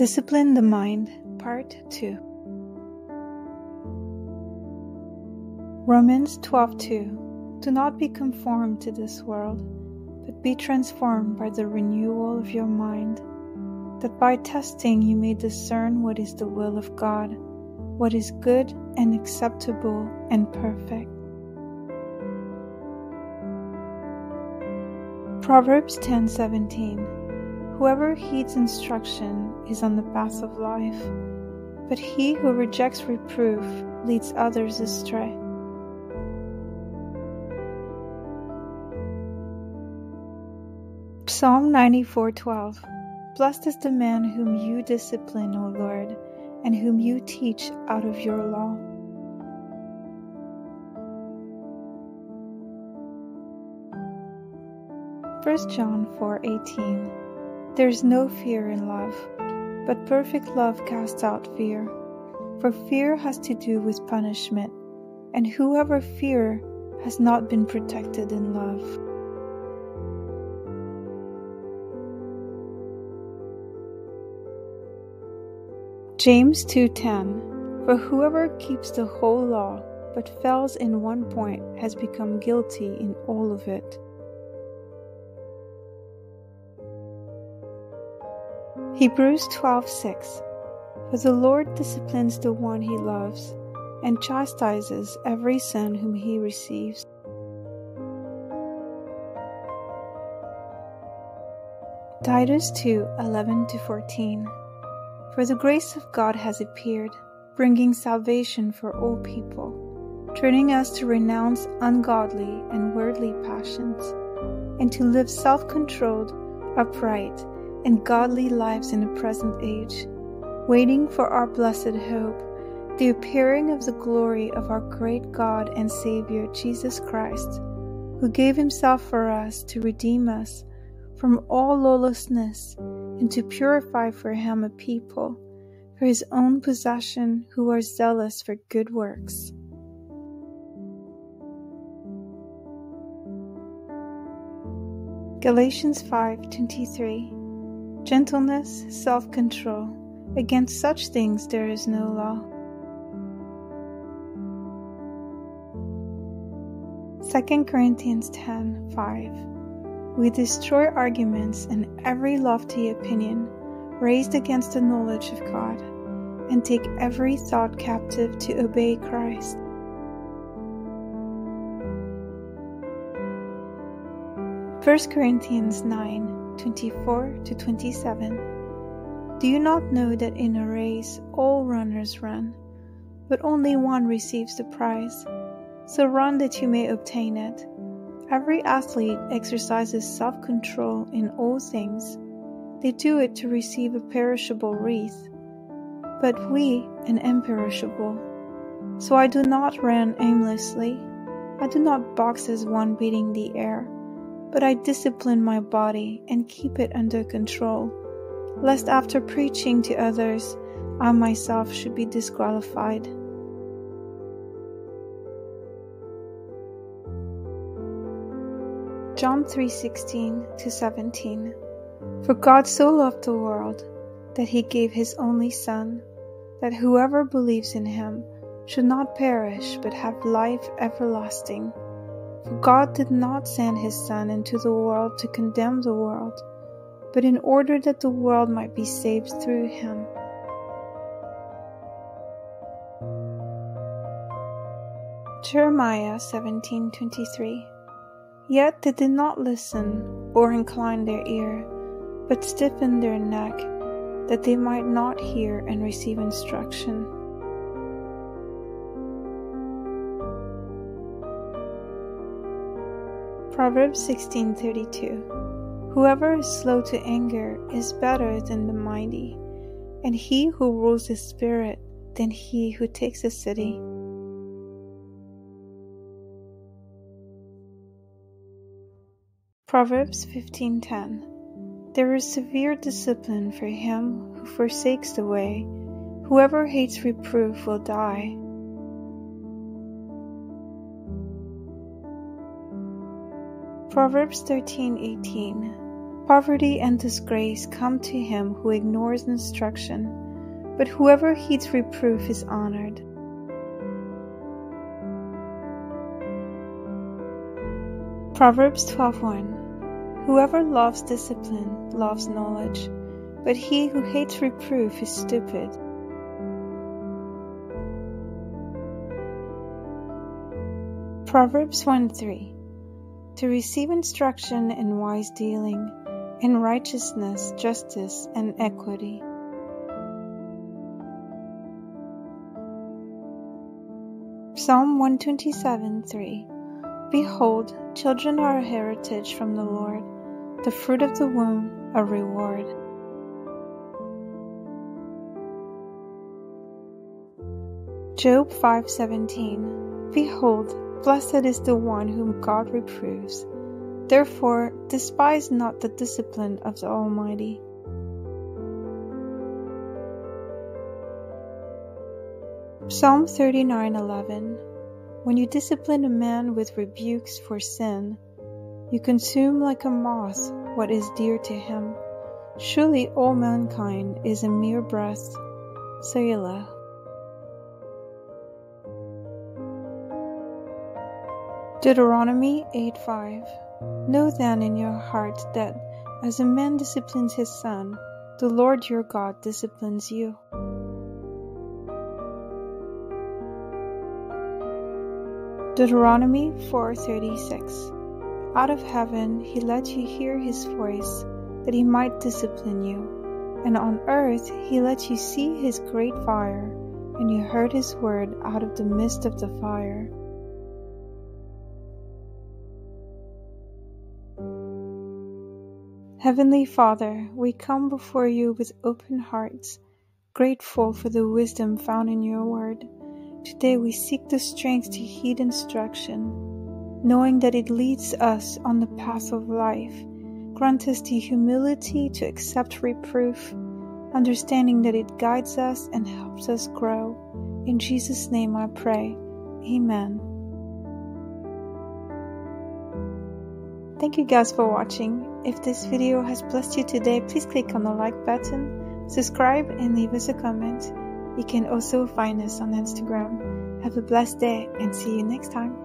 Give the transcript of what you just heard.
Discipline the Mind, Part 2. Romans 12:2 Do not be conformed to this world, but be transformed by the renewal of your mind, that by testing you may discern what is the will of God, what is good and acceptable and perfect. Proverbs 10:17 Whoever heeds instruction is on the path of life, but he who rejects reproof leads others astray. Psalm 94:12 Blessed is the man whom you discipline, O Lord, and whom you teach out of your law. First John 4:18 there is no fear in love, but perfect love casts out fear. For fear has to do with punishment, and whoever fear has not been protected in love. James 2:10 For whoever keeps the whole law but fails in one point has become guilty in all of it. Hebrews 12:6 For the Lord disciplines the one he loves and chastises every son whom he receives. Titus 2:11 14 For the grace of God has appeared, bringing salvation for all people, turning us to renounce ungodly and worldly passions, and to live self-controlled, upright, and godly lives in the present age, waiting for our blessed hope, the appearing of the glory of our great God and Savior Jesus Christ, who gave himself for us to redeem us from all lawlessness and to purify for him a people for his own possession who are zealous for good works. Galatians 5:23 Gentleness, self control. Against such things there is no law. 2 Corinthians 10 5. We destroy arguments and every lofty opinion raised against the knowledge of God, and take every thought captive to obey Christ. First Corinthians 9 24 to 27. Do you not know that in a race all runners run, but only one receives the prize? So run that you may obtain it. Every athlete exercises self control in all things. They do it to receive a perishable wreath, but we an imperishable. So I do not run aimlessly. I do not box as one beating the air but I discipline my body and keep it under control, lest after preaching to others, I myself should be disqualified. John 3:16 to 17 For God so loved the world that he gave his only son that whoever believes in him should not perish but have life everlasting for God did not send his Son into the world to condemn the world, but in order that the world might be saved through him. Jeremiah 17:23 Yet they did not listen or incline their ear, but stiffened their neck, that they might not hear and receive instruction. Proverbs 16:32 Whoever is slow to anger is better than the mighty, and he who rules his spirit than he who takes a city. Proverbs 15:10 There is severe discipline for him who forsakes the way. Whoever hates reproof will die. Proverbs 13:18 Poverty and disgrace come to him who ignores instruction, but whoever heeds reproof is honored. Proverbs 12:1 Whoever loves discipline loves knowledge, but he who hates reproof is stupid. Proverbs 1:3 To receive instruction in wise dealing, in righteousness, justice, and equity. Psalm 127:3 Behold, children are a heritage from the Lord, the fruit of the womb a reward. Job 5:17 Behold, blessed is the one whom God reproves. Therefore, despise not the discipline of the Almighty. Psalm 39:11 When you discipline a man with rebukes for sin, you consume like a moth what is dear to him. Surely all mankind is a mere breath. Selah. Deuteronomy 8:5 Know then in your heart that as a man disciplines his son, the Lord your God disciplines you. Deuteronomy 4:36 Out of heaven he let you hear his voice that he might discipline you. And on earth he let you see his great fire and you heard his word out of the midst of the fire Heavenly Father, we come before you with open hearts, grateful for the wisdom found in your word. Today we seek the strength to heed instruction, knowing that it leads us on the path of life. Grant us the humility to accept reproof, understanding that it guides us and helps us grow. In Jesus' name I pray. Amen. Thank you guys for watching. If this video has blessed you today, please click on the like button, subscribe and leave us a comment. You can also find us on Instagram. Have a blessed day and see you next time.